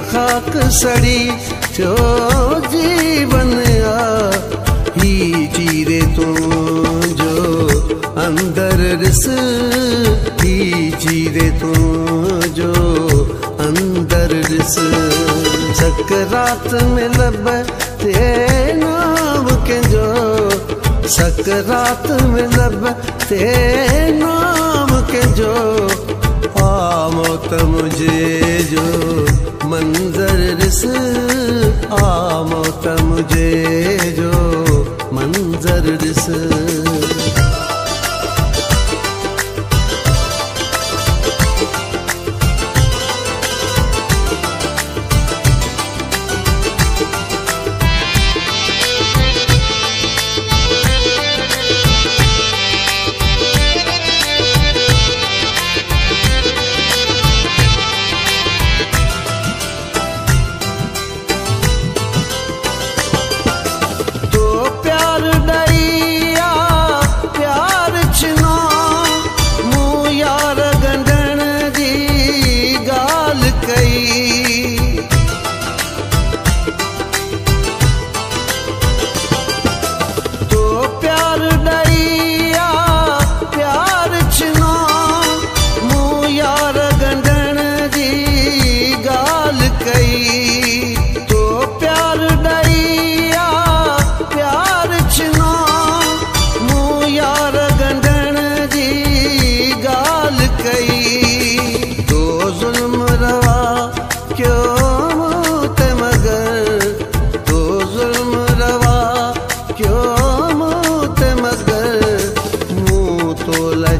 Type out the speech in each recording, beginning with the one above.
खाक सड़ी जो जीवन आ ही चीरे तुम जो अंदर रिस ही चीरे तुम जो अंदर रिस। सकरात में लब ते नाम के जो सकरात में लब ते नाम के जो आमोत मुझे जो मंजर रिस आमोत मुझे जो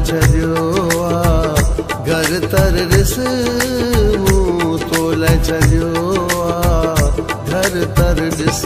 लछॾियो घर तर ॾिस मूं तो घर तर ॾिस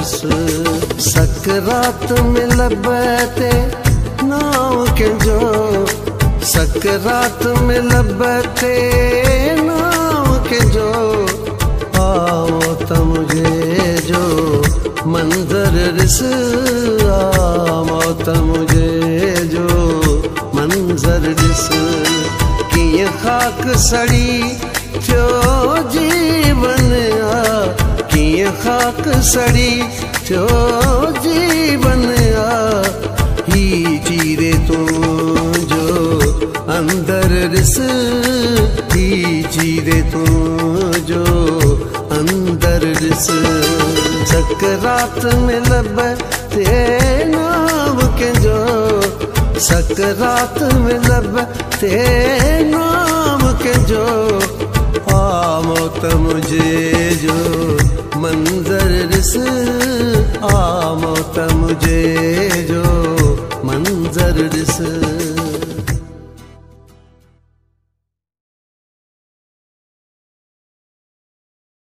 ॾिस सकरात में लबते नाव कंहिंजो सकरात में लबते नाव कंहिंजो आओ त मुझे जो मंज़र ॾिस आओ त मुझे जो मंज़र ॾिस कीअं ख़ाक सड़ी थियो जीवन आ कीअं ख़ाक सड़ी थियो जीवन आ, ही चीरे तुंहिंजो अंदर ॾिस ही चीरे तुंहिंजो अंदर ॾिस सकरात में लब ते नाम कंहिंजो सकरात में लब ते नाम कंहिंजो आमो त मुझे जो मंज़र से आमो मुझे।